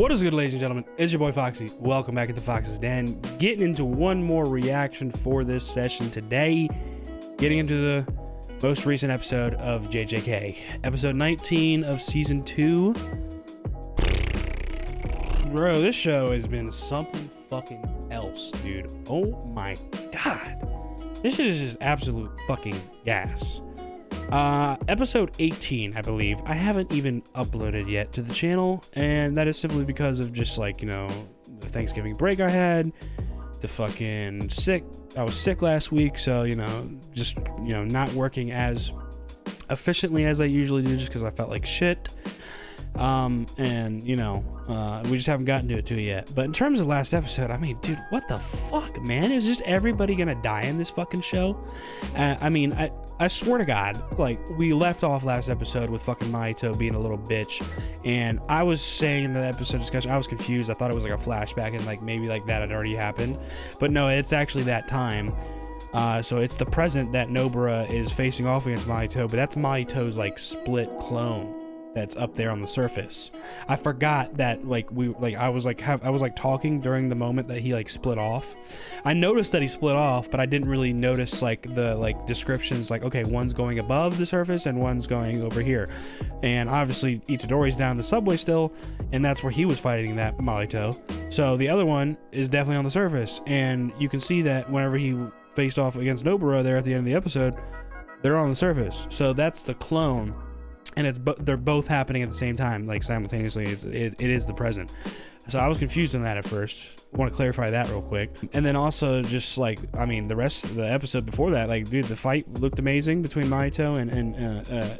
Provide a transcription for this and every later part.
What is good, ladies and gentlemen? It's your boy Foxy. Welcome back to the Fox's Den. Getting into one more reaction for this session today. Getting into the most recent episode of JJK, episode 19 of season 2. Bro, this show has been something fucking else, dude. Oh my god. This shit is just absolute fucking gas. Uh, episode 18, I believe. I haven't even uploaded yet to the channel, and that is simply because of just like, you know, the Thanksgiving break I had, the fucking sick. I was sick last week, so, you know, just, you know, not working as efficiently as I usually do just because I felt like shit. Um, and, you know, uh, we just haven't gotten to it too yet. But in terms of last episode, I mean, dude, what the fuck, man? Is just everybody gonna die in this fucking show? Uh, I mean, I. I swear to God, like we left off last episode with fucking Mahito being a little bitch, and I was saying in the episode discussion, I was confused. I thought it was like a flashback, and like maybe like that had already happened, but no, it's actually that time. Uh, so it's the present that Nobara is facing off against Mahito, but that's Mahito's like split clone that's up there on the surface. I forgot that like we like I was like have, I was like talking during the moment that he like split off. I noticed that he split off, but I didn't really notice like the like descriptions like okay, one's going above the surface and one's going over here. And obviously Itadori's down the subway still, and that's where he was fighting that Mahito. So the other one is definitely on the surface, and you can see that whenever he faced off against Nobara there at the end of the episode, they're on the surface. So that's the clone and it's bo- they're both happening at the same time, like simultaneously. It's, it, it is the present. So I was confused on that at first. Want to clarify that real quick, and then also just like I mean, the rest of the episode before that, like dude, the fight looked amazing between Mahito and and uh, uh,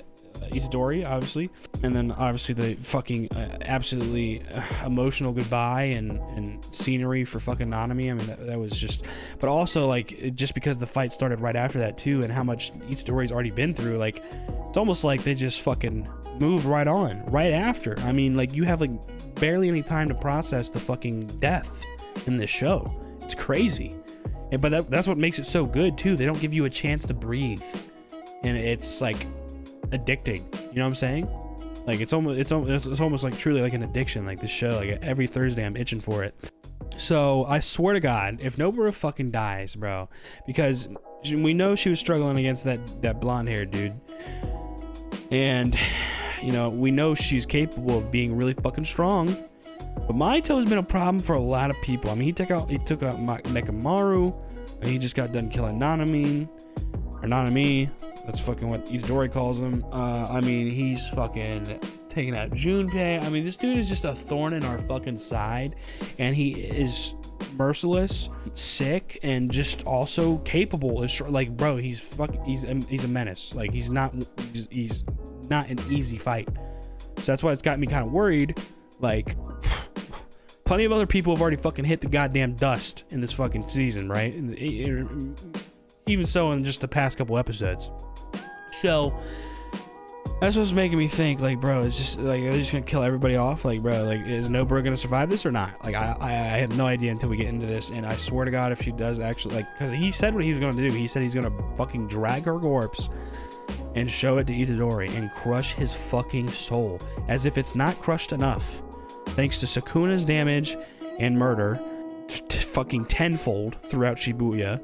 Itadori, obviously, and then obviously the fucking uh, absolutely uh, emotional goodbye and and scenery for fucking Nanami. I mean, that, that was just, but also like just because the fight started right after that too, and how much Itadori's already been through, like it's almost like they just fucking moved right on right after. I mean, like you have like barely any time to process the fucking death in this show. It's crazy. And, but that, that's what makes it so good too. They don't give you a chance to breathe. And it's like addicting. You know what I'm saying? Like it's almost it's almost it's almost like truly like an addiction. Like this show. Like every Thursday I'm itching for it. So I swear to God, if Nobara fucking dies, bro, because we know she was struggling against that that blonde haired dude, and you know we know she's capable of being really fucking strong. But Mahito has been a problem for a lot of people. I mean, he took out he took out Mechamaru, and he just got done killing Nanami, or Nanami. That's fucking what Itadori calls him. Uh, I mean, he's fucking taking out Junpei. I mean, this dude is just a thorn in our fucking side, and he is merciless, sick, and just also capable. Is like, bro, he's fuck, he's a, he's a menace. Like, he's not he's, he's not an easy fight. So that's why it's got me kind of worried. Like, plenty of other people have already fucking hit the goddamn dust in this fucking season, right? Even so, in just the past couple episodes. So that's what's making me think, like, bro, it's just like they're they just gonna kill everybody off? Like, bro, like is Nobara gonna survive this or not? Like, I, I, I have no idea until we get into this, and I swear to God, if she does actually, like, because he said what he was gonna do. He said he's gonna fucking drag her corpse and show it to Itadori and crush his fucking soul, as if it's not crushed enough, thanks to Sukuna's damage and murder, fucking tenfold throughout Shibuya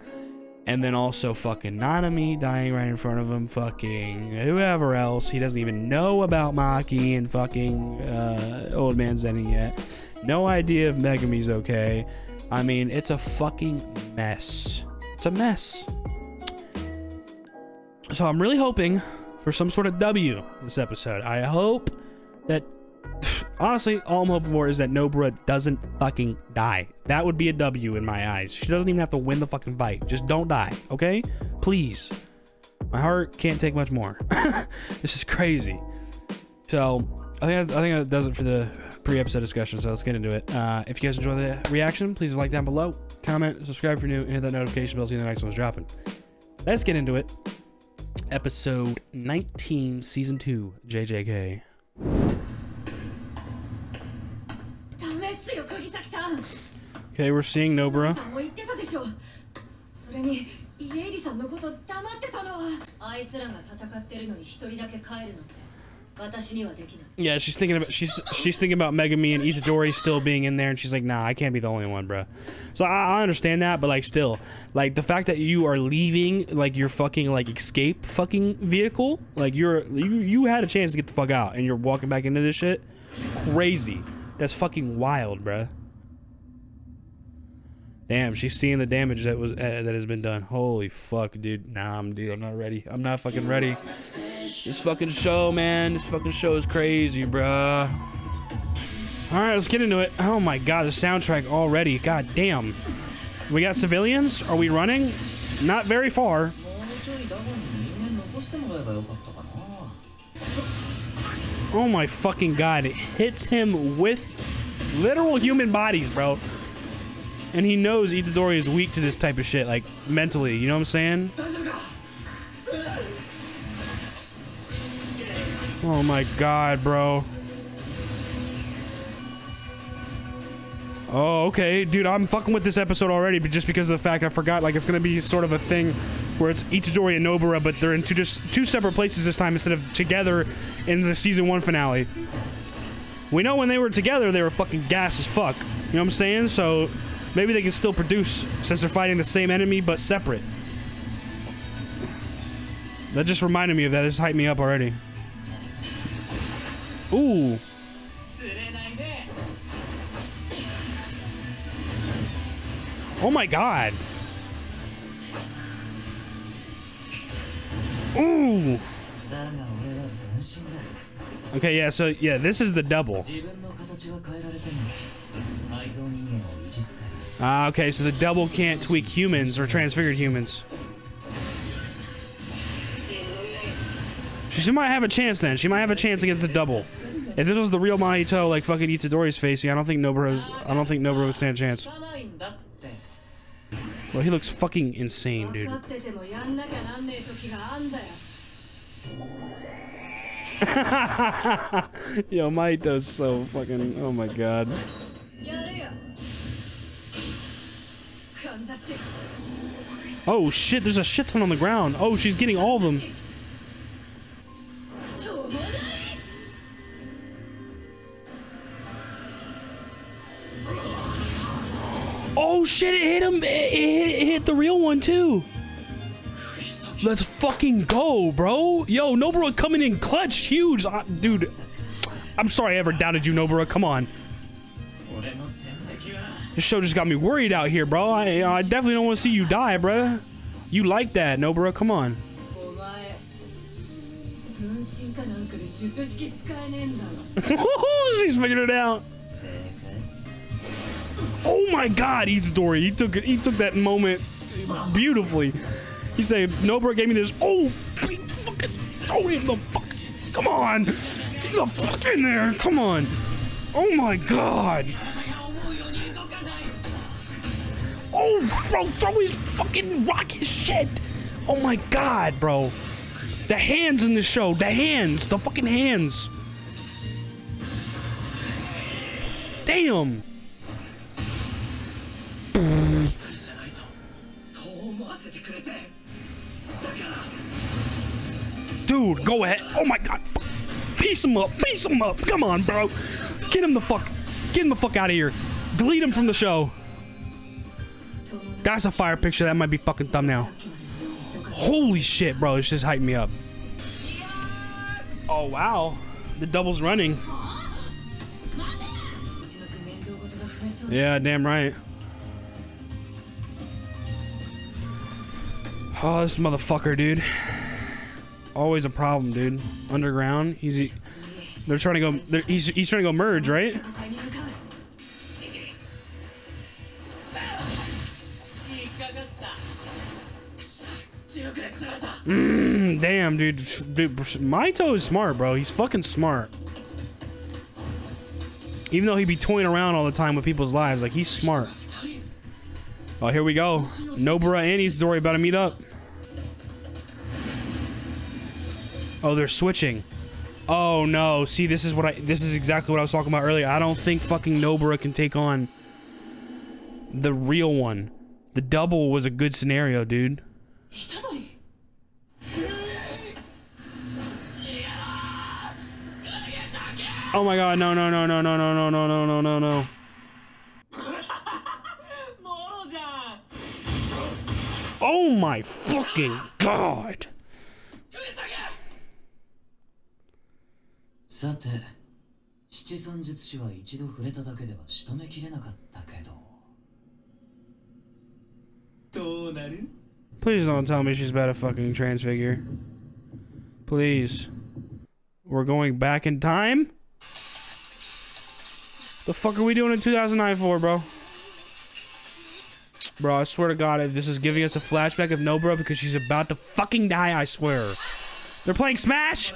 and then also fucking Nanami dying right in front of him, fucking whoever else. He doesn't even know about Maki and fucking uh, Old Man Zenin yet. No idea if Megumi's okay. I mean, it's a fucking mess. It's a mess. So I'm really hoping for some sort of W this episode. I hope that honestly, all I'm hoping for is that Nobara doesn't fucking die. That would be a W in my eyes. She doesn't even have to win the fucking fight. Just don't die, okay? Please. My heart can't take much more. this is crazy. So, I think I think that does it for the pre-episode discussion. So let's get into it. Uh, if you guys enjoy the reaction, please like down below, comment, subscribe if you're new, and hit that notification bell so you know the next one's dropping. Let's get into it. Episode 19, Season 2, JJK. Okay, we're seeing Nobara. Yeah, she's thinking about she's she's thinking about Megumi and Itadori still being in there and she's like, "Nah, I can't be the only one, bro." So I, I understand that, but like still, like the fact that you are leaving like your fucking like escape fucking vehicle, like you're you you had a chance to get the fuck out and you're walking back into this shit. Crazy. That's fucking wild, bruh. Damn, she's seeing the damage that was uh, that has been done. Holy fuck, dude. Nah, I'm dude, I'm not ready. I'm not fucking ready. This fucking show, man. This fucking show is crazy, bruh. All right, let's get into it. Oh my god, the soundtrack already. God damn. We got civilians? Are we running? Not very far. Oh my fucking god, it hits him with literal human bodies, bro. And he knows Itadori is weak to this type of shit, like mentally, you know what I'm saying? Oh my god, bro. Oh, okay. Dude, I'm fucking with this episode already, but just because of the fact I forgot, like, it's gonna be sort of a thing where it's Itadori and Nobara, but they're in two, just two separate places this time instead of together in the season one finale. We know when they were together, they were fucking gas as fuck. You know what I'm saying? So Maybe they can still produce since they're fighting the same enemy but separate. That just reminded me of that. This hyped me up already. Ooh. Oh my god. Ooh. Okay, yeah, so yeah, this is the double. Ah, okay, so the double can't tweak humans or transfigured humans. She might have a chance then. She might have a chance against the double. If this was the real Mahito, like fucking Itadori's facing, I don't think Nobara, I don't think Nobara would stand a chance. Well, he looks fucking insane, dude. Yo, Mahito's so fucking, oh my god. Oh shit, there's a shit ton on the ground. Oh, she's getting all of them. Oh shit, it hit him. It, it hit the real one too. Let's fucking go, bro. Yo, Nobara coming in clutch, huge. Dude, I'm sorry I ever doubted you, Nobara. Come on. This show just got me worried out here, bro. I, I definitely don't want to see you die, bro. You like that, no, bro? Come on. She's figured it out. Oh my God, Itadori. He took he took that moment beautifully. He said, Nobara gave me this. Oh, fucking throw him the fuck. Come on. Get the fuck in there. Come on. Oh my God. Bro, throw his fucking rock his shit. Oh my god, bro. The hands in the show. The hands. The fucking hands. Damn. Dude, go ahead. Oh my god. Piece him up. Piece him up. Come on, bro. Get him the fuck. Get him the fuck out of here. Delete him from the show. That's a fire picture. That might be fucking thumbnail. Holy shit, bro. It's just hyped me up. Oh, wow. The double's running. Yeah, damn right. Oh, this motherfucker, dude. Always a problem, dude. Underground. He's... They're trying to go... He's, he's trying to go merge, right? Mm, damn, dude. dude. Mahito is smart, bro. He's fucking smart. Even though he be toying around all the time with people's lives, like he's smart. Oh, here we go. Nobara and Itadori about to meet up. Oh, they're switching. Oh no! See, this is what I. This is exactly what I was talking about earlier. I don't think fucking Nobara can take on the real one. The double was a good scenario, dude. 虎 Oh my god, no, no, no, no, no, no, no, no, no, no, no, no. モロじゃん Oh my fucking god. さて七三術師は一度触れただけでは仕留めきれなかったけどどうなる Please don't tell me she's about to fucking transfigure. Please. We're going back in time? The fuck are we doing in 2009 for, bro? Bro, I swear to God, if this is giving us a flashback of no, bro, because she's about to fucking die, I swear. They're playing Smash?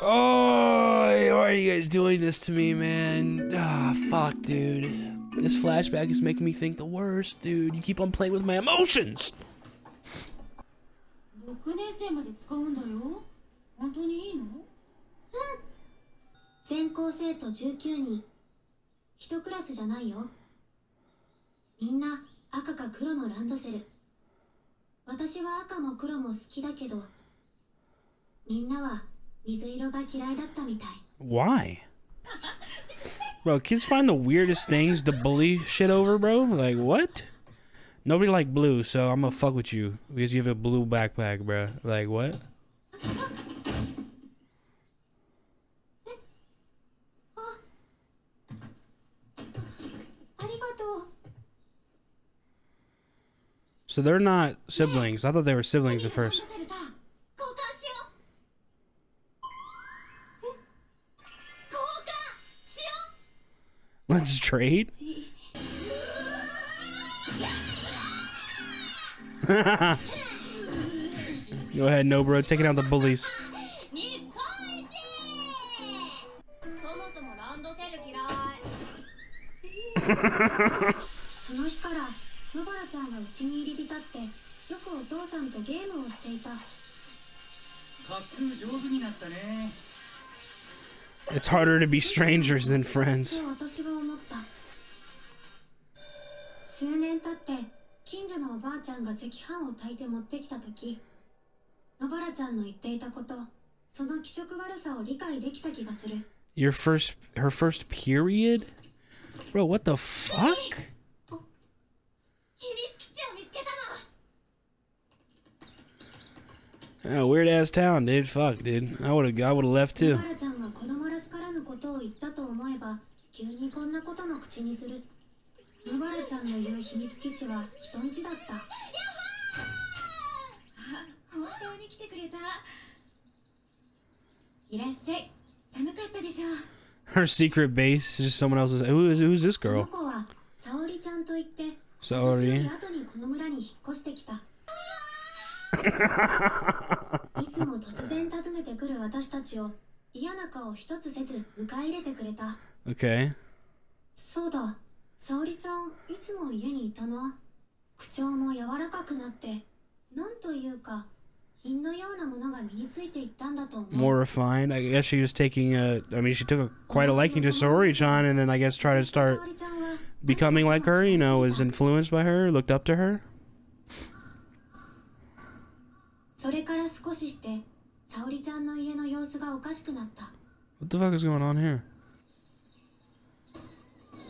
Oh, why are you guys doing this to me, man? Ah, fuck, dude. This flashback is making me think the worst, dude. You keep on playing with my emotions. 本当にいいの全校生徒19人一クラスじゃないよみんな赤か黒のランドセル私は赤も黒も好きだけどみんなは水色が嫌いだったみたい Why? Bro, kids find the weirdest things to bully shit over, bro. Like, what? Nobody like blue, so I'm gonna fuck with you because you have a blue backpack, bro. Like, what? So they're not siblings. I thought they were siblings at first. Let's trade? Go ahead, Nobara, taking out the bullies. う日本一そもそもランドセル嫌いその日から野原ちゃんがうちに入り浸ってよくお父さんとゲームをしていた滑空上手になったね It's harder to be strangers than friends. と私は思った数年経って近所のおばあちゃんが赤飯を炊いて持ってきた時野原ちゃんの言っていたことその気色悪さを理解できた気がする Your first, her first period? Bro, what the fuck? Yeah, weird ass town, dude. Fuck, dude. I would have I would have left too. Her secret base is just someone else's. Who is who's this girl? Saori. いって私 Sorry. より後にこの村に引っ越してきたいつも突然訪ねてくる私たちを嫌な顔一つせず迎え入れてくれた Okay. そうだ沙織ちゃんいつも家にいたな口調も柔らかくなってなんというか品のようなものが身についていったんだと思う More refined. I guess she was taking a. I mean, she took a, quite a liking to Saori-chan, and then I guess tried to 沙 start 織ちゃんは becoming like her. You know, was influenced by her, looked up to her. それから少しして沙織ちゃんの家の様子がおかしくなった What the fuck is going on here?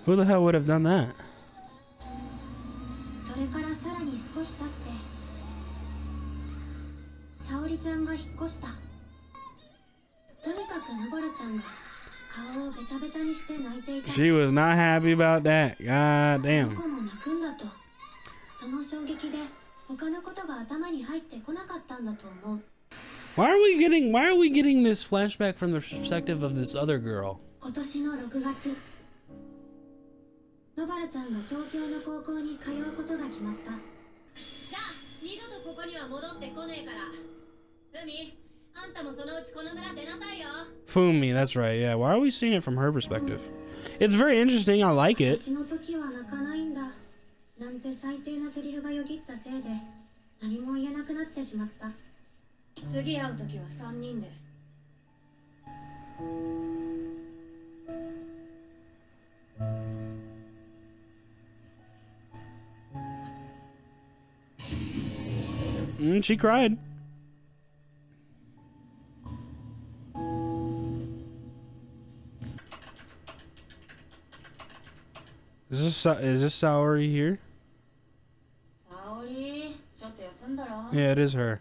Who the hell would have done that? それからさらに少し経って沙織ちゃんが引っ越したとにかく野原ちゃんが顔をべちゃべちゃにして泣いていた She was not happy about that. God ど damn. 他のことが頭に入ってこなかったんだと思う Why are we getting? Why are we getting this flashback from the perspective of this other girl? 今年の6月野原ちゃんが東京の高校に通うことが決まったじゃあ二度とここには戻ってこねえからふみあんたもそのうちこの村出なさいよ Fumi, that's right. Yeah. Why are we seeing it from her perspective? It's very interesting. I like it. 私の時は泣かないんだ なんて最低なセリフがよぎったせいで何も言えなくなってしまった次会う時は3人でうん、she cried. い is this, is this salary here? Yeah, it is her.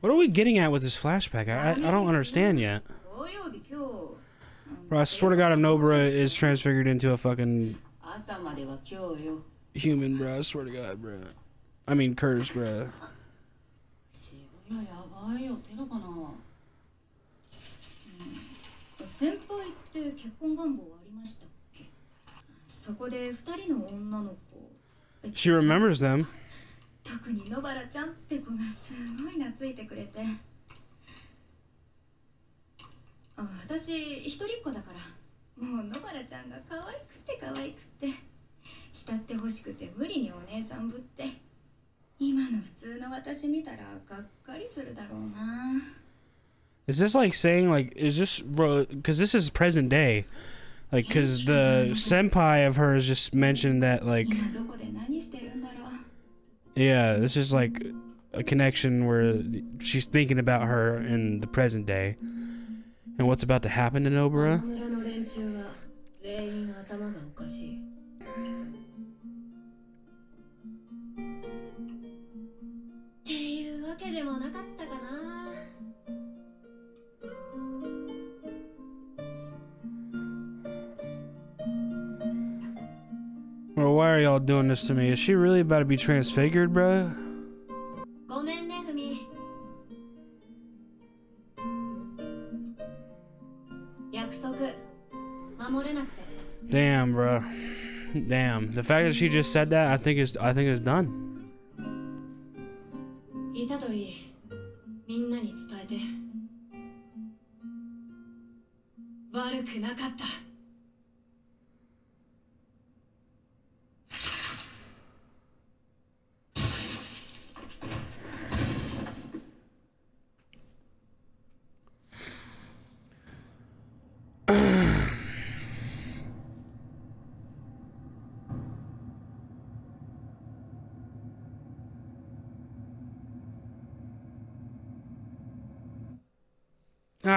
What are we getting at with this flashback? I, I, I don't understand yet. Bro, I swear to God, if Nobara is transfigured into a fucking human, bro. I swear to God, bro. I mean, curse, bro. She remembers them. 特に野原ちゃんって子がすごい懐いてくれてあ私一人っ子だからもう野原ちゃんが可愛くて可愛くて慕ってほしくて無理にお姉さんぶって今の普通の私見たらがっかりするだろうな Is this like saying like is this bro? Because this is present day, like because the senpai of hers just mentioned that like 今どこで何してるんだ yeah, this is like a connection where she's thinking about her in the present day and what's about to happen to Nobara. why are y'all doing this to me? Is she really about to be transfigured, bro? Damn, bro. Damn. The fact that she just said that, I think it's. I think it's done.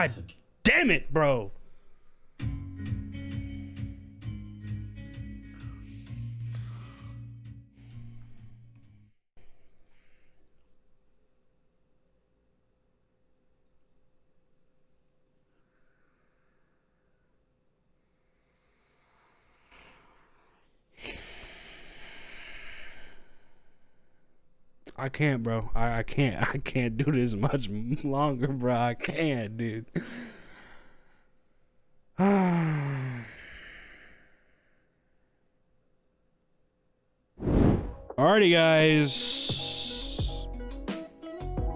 God damn it, bro. I can't, bro. I, I can't. I can't do this much longer, bro. I can't, dude. Alrighty, guys.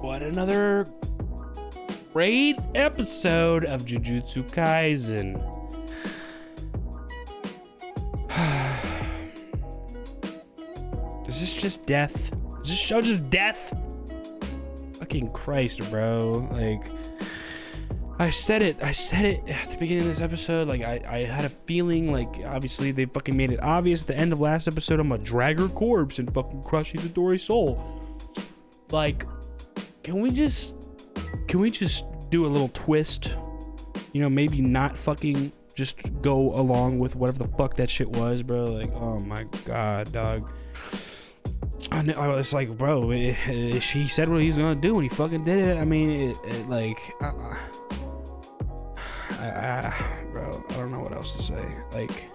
What another great episode of Jujutsu Kaisen. Is this just death? This show just death? Fucking Christ, bro. Like, I said it. I said it at the beginning of this episode. Like, I, I had a feeling, like, obviously they fucking made it obvious at the end of last episode. I'm gonna drag her corpse and fucking crush Itadori's soul. Like, can we just, can we just do a little twist? You know, maybe not fucking just go along with whatever the fuck that shit was, bro. Like, oh my god, dog. I know. I was like, bro, it, it, he said what he's gonna do, and he fucking did it. I mean, it, like, uh, I, I, bro, I don't know what else to say. Like,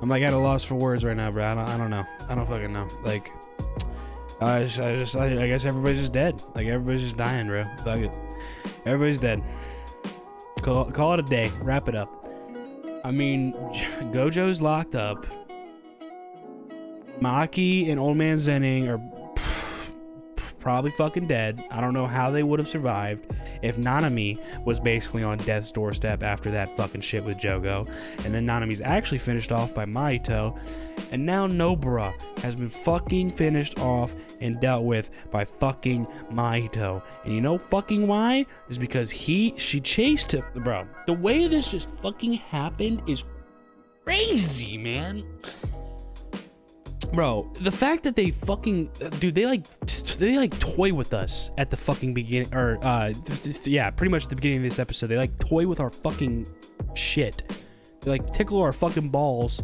I'm like at a loss for words right now, bro. I don't, I don't know. I don't fucking know. Like, I just, I just, I, I guess everybody's just dead. Like, everybody's just dying, bro. Fuck it. Everybody's dead. Call, call it a day. Wrap it up. I mean, Gojo's locked up. Maki and Old Man Zenin are probably fucking dead. I don't know how they would have survived if Nanami was basically on death's doorstep after that fucking shit with Jogo. And then Nanami's actually finished off by Mahito. And now Nobara has been fucking finished off and dealt with by fucking Mahito. And you know fucking why? Is because he she chased him. Bro, the way this just fucking happened is crazy, man. Bro, the fact that they fucking dude, they like they like toy with us at the fucking beginning, or uh, yeah, pretty much at the beginning of this episode, they like toy with our fucking shit. They like tickle our fucking balls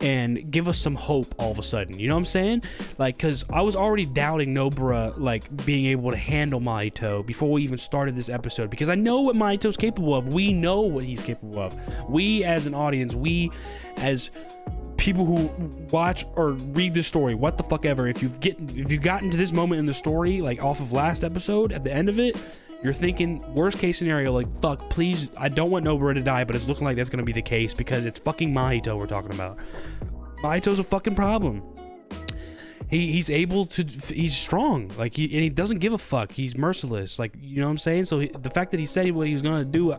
and give us some hope all of a sudden. You know what I'm saying? Like, cause I was already doubting Nobara like being able to handle Mahito before we even started this episode because I know what Mahito's capable of. We know what he's capable of. We as an audience, we as people who watch or read this story, what the fuck ever, if you've get if you've gotten to this moment in the story, like off of last episode, at the end of it, you're thinking worst case scenario, like fuck, please, I don't want Nobara to die, but it's looking like that's gonna be the case because it's fucking Mahito we're talking about. Mahito's a fucking problem. He, he's able to he's strong like he and he doesn't give a fuck he's merciless like you know what i'm saying so he, the fact that he said what he was gonna do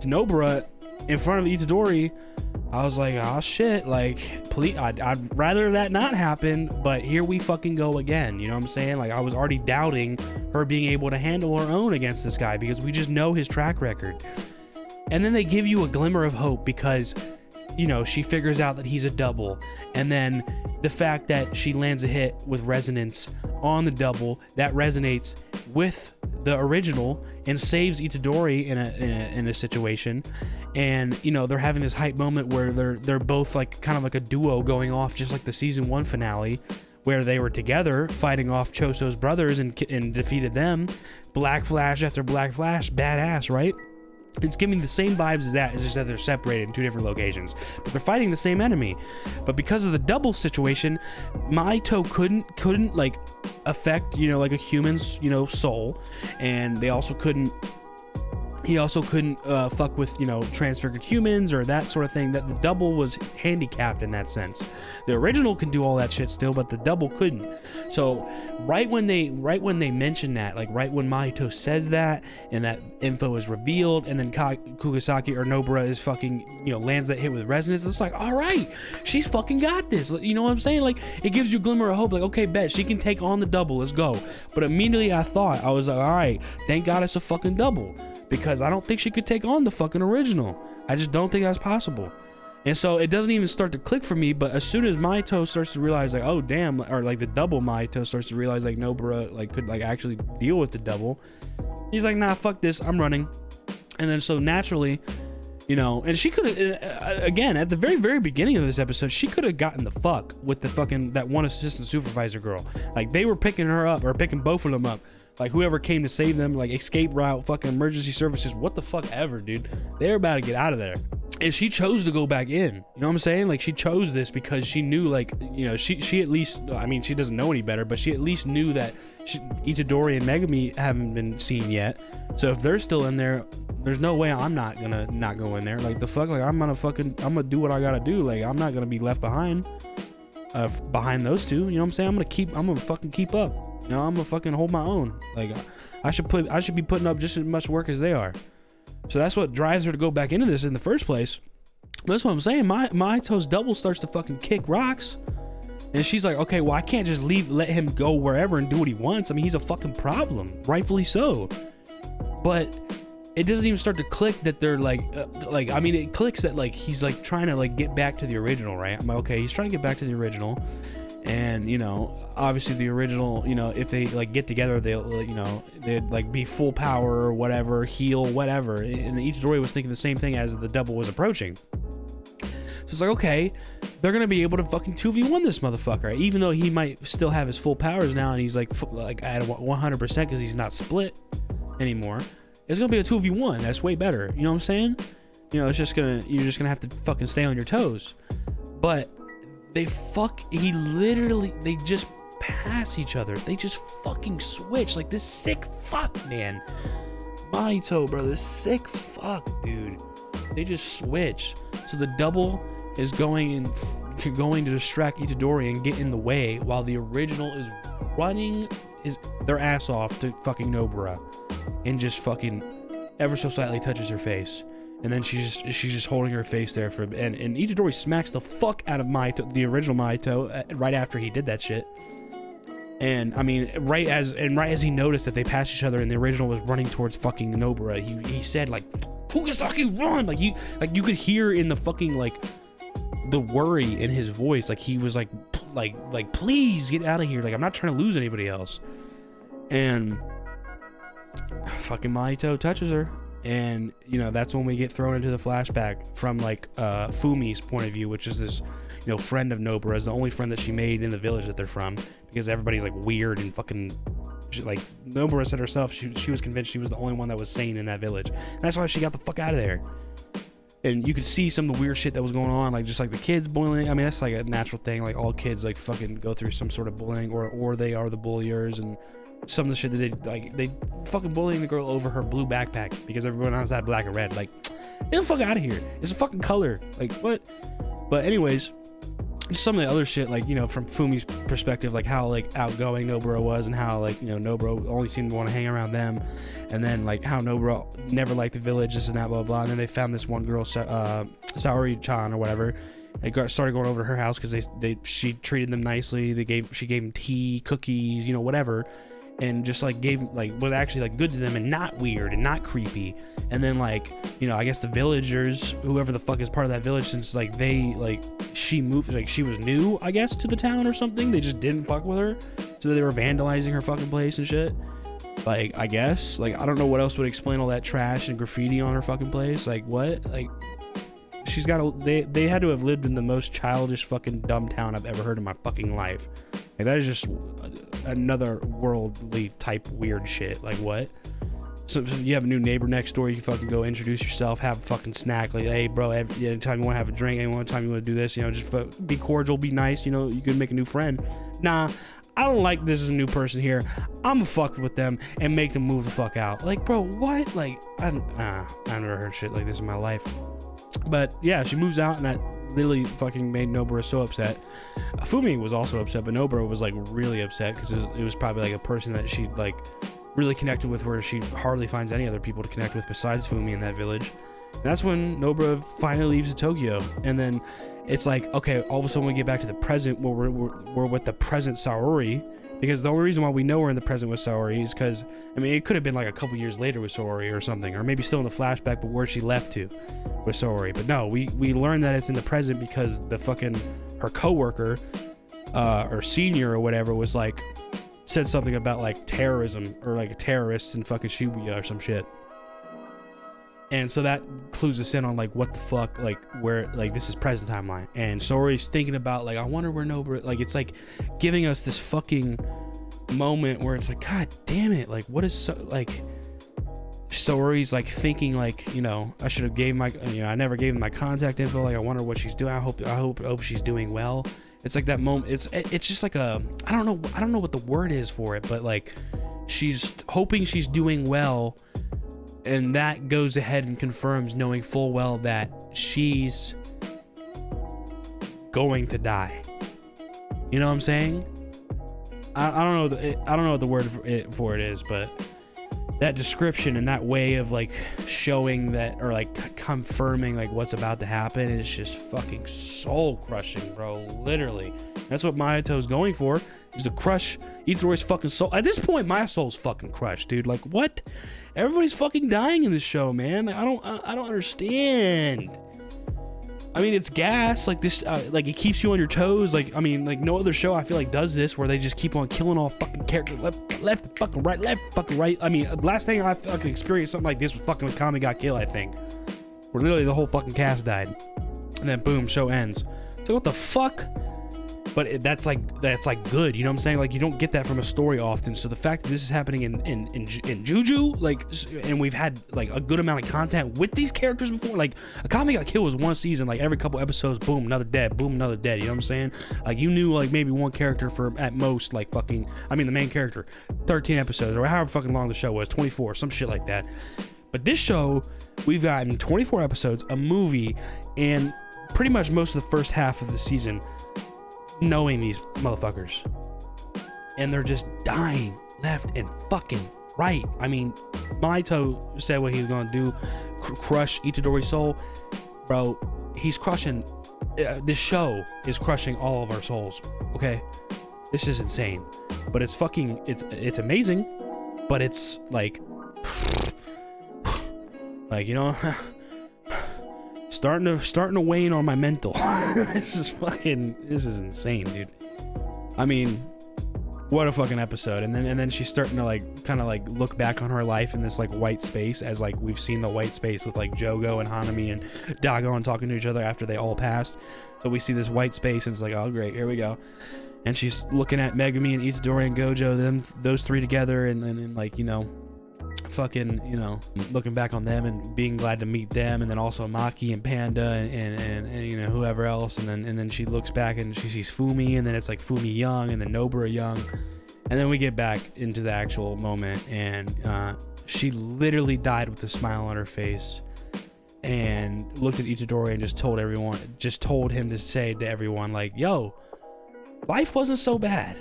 to nobara in front of itadori i was like oh shit like please I'd, I'd rather that not happen but here we fucking go again. You know what i'm saying? Like i was already doubting her being able to handle her own against this guy because we just know his track record. And then they give you a glimmer of hope because you know she figures out that he's a double. And then the fact that she lands a hit with resonance on the double that resonates with the original and saves Itadori in a, in a in a situation. And you know they're having this hype moment where they're they're both like kind of like a duo going off just like the season 1 finale where they were together fighting off Choso's brothers and and defeated them. Black flash after black flash badass right it's giving the same vibes as that, it's just that they're separated in two different locations. But they're fighting the same enemy. But because of the double situation, Mahito couldn't couldn't like affect, you know, like a human's, you know, soul. And they also couldn't he also couldn't uh, fuck with you know transfigured humans or that sort of thing that the double was handicapped in that sense. The original can do all that shit still but the double couldn't. So right when they right when they mention that like right when mahito says that and that info is revealed and then Ka- kugisaki or nobara is fucking you know lands that hit with resonance it's like all right she's fucking got this. You know what i'm saying? Like it gives you a glimmer of hope like okay bet she can take on the double let's go. But immediately i thought i was like all right thank god it's a fucking double because I don't think she could take on the fucking original. I just don't think that's possible. And so it doesn't even start to click for me, but as soon as Mahito starts to realize like, oh damn, or like the double Mahito starts to realize like Nobara like could like actually deal with the double, he's like, nah, fuck this, I'm running. And then so naturally, you know, and she could have uh, again at the very very beginning of this episode, she could have gotten the fuck with the fucking that one assistant supervisor girl. Like they were picking her up or picking both of them up like whoever came to save them, like escape route, fucking emergency services, what the fuck ever, dude. They're about to get out of there. And she chose to go back in. You know what I'm saying? Like she chose this because she knew, like, you know, she she at least, I mean, she doesn't know any better, but she at least knew that Itadori and Megumi haven't been seen yet. So if they're still in there, there's no way I'm not gonna not go in there. Like the fuck, like I'm gonna fucking, I'm gonna do what I gotta do. Like I'm not gonna be left behind, uh, behind those two. You know what I'm saying? I'm gonna keep, I'm gonna fucking keep up. You know, I'm gonna fucking hold my own. Like I should put I should be putting up just as much work as they are. So that's what drives her to go back into this in the first place. That's what I'm saying. My my toes double starts to fucking kick rocks. And she's like, okay, well, I can't just leave, let him go wherever and do what he wants. I mean, he's a fucking problem, rightfully so. But it doesn't even start to click that they're like, uh, like, I mean, it clicks that like he's like trying to like get back to the original, right? I'm like, okay, he's trying to get back to the original, and you know, obviously the original you know if they like get together they'll you know they'd like be full power or whatever heal whatever and Itadori was thinking the same thing as the double was approaching so it's like okay they're gonna be able to fucking 2v1 this motherfucker even though he might still have his full powers now and he's like like at 100% because he's not split anymore it's gonna be a 2v1 that's way better you know what i'm saying you know it's just gonna you're just gonna have to fucking stay on your toes but they fuck he literally they just pass each other. They just fucking switch. Like this sick fuck, man. Mahito, bro, this sick fuck, dude. They just switch. So the double is going in going to distract Itadori and get in the way while the original is running his their ass off to fucking Nobara and just fucking ever so slightly touches her face. And then she's just she's just holding her face there for and, and Itadori smacks the fuck out of Mahito, the original Mahito, uh, right after he did that shit. And I mean, right as and right as he noticed that they passed each other and the original was running towards fucking Nobara, he he said like, "Kugisaki, run!" Like you like you could hear in the fucking like the worry in his voice, like he was like like like please get out of here. Like I'm not trying to lose anybody else. And fucking Mahito touches her, and you know that's when we get thrown into the flashback from like uh, Fumi's point of view, which is this you know friend of Nobara's, the only friend that she made in the village that they're from, because everybody's like weird and fucking. She, like Nobara said herself, she, she was convinced she was the only one that was sane in that village. And that's why she got the fuck out of there and you could see some of the weird shit that was going on, like just like the kids bullying. I mean, that's like a natural thing. Like all kids like fucking go through some sort of bullying, or or they are the bulliers, and some of the shit that they like they fucking bullying the girl over her blue backpack because everyone else had black and red. Like, get the fuck out of here. It's a fucking color. Like what? But anyways, some of the other shit, like you know, from Fumi's perspective, like how like outgoing Nobara was, and how like you know Nobara only seemed to want to hang around them, and then like how Nobara never liked the village, this and that, blah blah. And then they found this one girl, uh, Saori Chan or whatever. They got started going over to her house because they they she treated them nicely. They gave she gave them tea, cookies, you know, whatever and just like gave like was actually like good to them and not weird and not creepy. And then like you know i guess the villagers whoever the fuck is part of that village since like they like she moved like she was new i guess to the town or something they just didn't fuck with her. So they were vandalizing her fucking place and shit. Like i guess like i don't know what else would explain all that trash and graffiti on her fucking place. Like what? Like she's got a they they had to have lived in the most childish fucking dumb town i've ever heard in my fucking life like that is just another worldly type weird shit. Like what? So, so you have a new neighbor next door. You can fucking go introduce yourself, have a fucking snack. Like, hey, bro, every, anytime you want to have a drink, any time you want to do this, you know, just be cordial, be nice. You know, you can make a new friend. Nah, I don't like this as a new person here. I'm gonna fuck with them and make them move the fuck out. Like, bro, what? Like, I, uh, I've never heard shit like this in my life. But yeah, she moves out, and that literally fucking made Nobara so upset. Fumi was also upset, but Nobara was like really upset because it, was- it was probably like a person that she like really connected with, where she hardly finds any other people to connect with besides Fumi in that village. And that's when Nobara finally leaves to Tokyo, and then it's like okay, all of a sudden we get back to the present where we're, we're, we're with the present Saori. Because the only reason why we know we're in the present with Saori is because, I mean, it could have been like a couple years later with Saori or something, or maybe still in the flashback, but where she left to with Saori. But no, we we learned that it's in the present because the fucking her coworker, uh, or senior or whatever was like said something about like terrorism or like terrorists in fucking Shibuya or some shit. And so that clues us in on like what the fuck, like where, like this is present timeline. And Saori's thinking about like I wonder where Nobara, like it's like giving us this fucking moment where it's like God damn it, like what is so like stories like thinking like you know i should have gave my you know i never gave him my contact info like i wonder what she's doing i hope i hope I hope she's doing well it's like that moment it's it's just like a i don't know i don't know what the word is for it but like she's hoping she's doing well and that goes ahead and confirms knowing full well that she's going to die. You know what i'm saying? I, I don't know the, i don't know what the word for it, for it is but that description and that way of like showing that or like confirming like what's about to happen is just fucking soul crushing, bro. Literally, that's what Mahito's going for is to crush Itadori's fucking soul. At this point, my soul's fucking crushed, dude. Like what? Everybody's fucking dying in this show, man. I don't, I, I don't understand. I mean, it's gas. Like this, uh, like it keeps you on your toes. Like I mean, like no other show I feel like does this, where they just keep on killing all fucking characters, left, left, fucking right, left, fucking right. I mean, last thing I fucking experienced something like this was fucking Kami got killed. I think, where literally the whole fucking cast died, and then boom, show ends. So what the fuck? But that's like that's like good, you know what I'm saying? Like you don't get that from a story often. So the fact that this is happening in in in, in Juju, like, and we've had like a good amount of content with these characters before. Like Akame ga Kill was one season, like every couple episodes, boom, another dead, boom, another dead. You know what I'm saying? Like you knew like maybe one character for at most like fucking, I mean the main character, 13 episodes or however fucking long the show was, 24, some shit like that. But this show, we've gotten 24 episodes, a movie, and pretty much most of the first half of the season knowing these motherfuckers. And they're just dying left and fucking right. I mean, Mahito said what he was going to do cr- crush Itadori's soul. Bro, he's crushing. Uh, this show is crushing all of our souls. Okay? This is insane. But it's fucking. It's it's amazing. But it's like. Like, you know. starting to starting to wane on my mental. this is fucking this is insane, dude. I mean, what a fucking episode and then and then she's starting to like kind of like look back on her life in this like white space as like we've seen the white space with like jogo and hanami and dagon talking to each other after they all passed so we see this white space and it's like oh great here we go and she's looking at megumi and itadori and gojo them those three together and then and, like you know fucking you know looking back on them and being glad to meet them and then also maki and panda and, and, and, and you know whoever else. And then and then she looks back and she sees fumi and then it's like fumi young and then nobara young. And then we get back into the actual moment and uh, she literally died with a smile on her face and looked at itadori and just told everyone just told him to say to everyone like yo life wasn't so bad.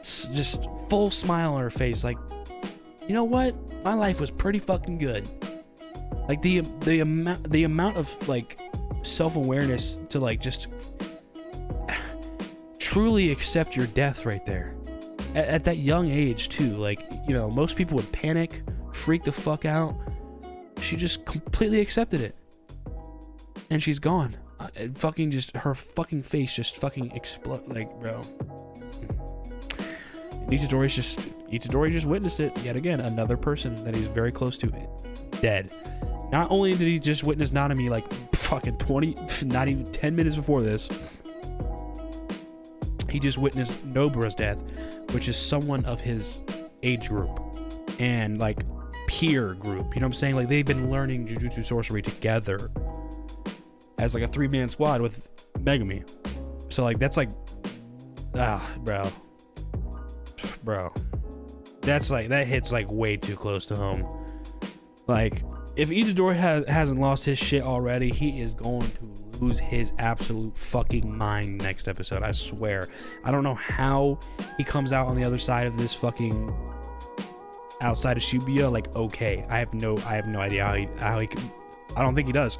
S- just full smile on her face like you know what? My life was pretty fucking good. Like the the amount the amount of like self awareness to like just truly accept your death right there at, at that young age too. Like you know, most people would panic, freak the fuck out. She just completely accepted it, and she's gone. It fucking just her fucking face just fucking explode. Like bro. Itadori's just Itadori just witnessed it yet again. Another person that he's very close to dead. Not only did he just witness Nanami like fucking 20, not even 10 minutes before this, he just witnessed Nobara's death, which is someone of his age group and like peer group. You know what I'm saying? Like they've been learning Jujutsu sorcery together as like a three man squad with Megumi. So like that's like ah, bro bro. That's like that hits like way too close to home. Like if Itadori has hasn't lost his shit already, he is going to lose his absolute fucking mind next episode. I swear. I don't know how he comes out on the other side of this fucking outside of Shibuya like okay. I have no I have no idea how he how he I don't think he does.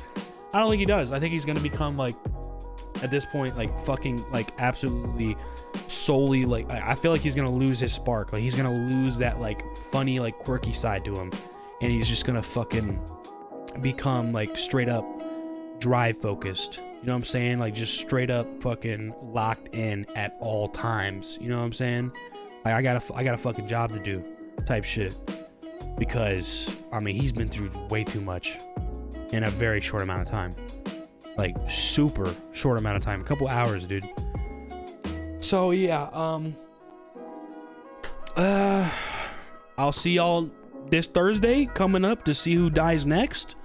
I don't think he does. I think he's going to become like at this point like fucking like absolutely solely like I feel like he's gonna lose his spark. Like he's gonna lose that like funny like quirky side to him, and he's just gonna fucking become like straight up drive focused. You know what I'm saying? Like just straight up fucking locked in at all times. You know what I'm saying? Like I got a I got a fucking job to do, type shit. Because I mean he's been through way too much in a very short amount of time. Like super short amount of time, a couple hours, dude. So yeah, um uh I'll see y'all this Thursday coming up to see who dies next.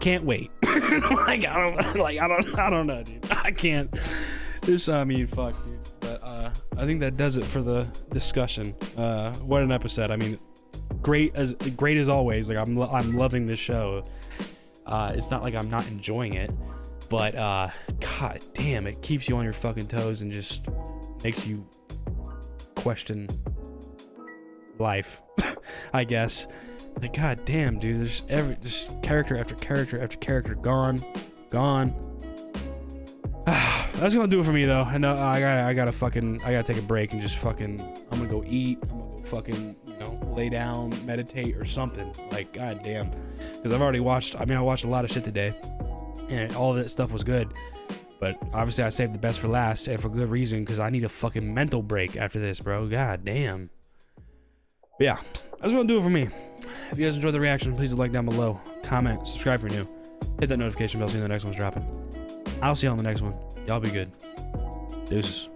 Can't wait. like I don't like I don't I don't know, dude. I can't. This I mean fuck, dude. But uh I think that does it for the discussion. Uh what an episode. I mean great as great as always. Like I'm I'm loving this show. Uh it's not like I'm not enjoying it, but uh god damn, it keeps you on your fucking toes and just makes you question life, I guess. Like, god damn, dude, there's every just character after character after character gone, gone. That's gonna do it for me though. I know I gotta, I gotta fucking, I gotta take a break and just fucking, I'm gonna go eat. I'm gonna go fucking, you know, lay down, meditate or something. Like, god damn, because I've already watched. I mean, I watched a lot of shit today, and all of that stuff was good. But obviously, I saved the best for last, and for good reason, because I need a fucking mental break after this, bro. God damn. But yeah, that's gonna do it for me. If you guys enjoyed the reaction, please like down below, comment, subscribe if you're new, hit that notification bell so you know the next one's dropping. I'll see you on the next one. Y'all be good. Deuces.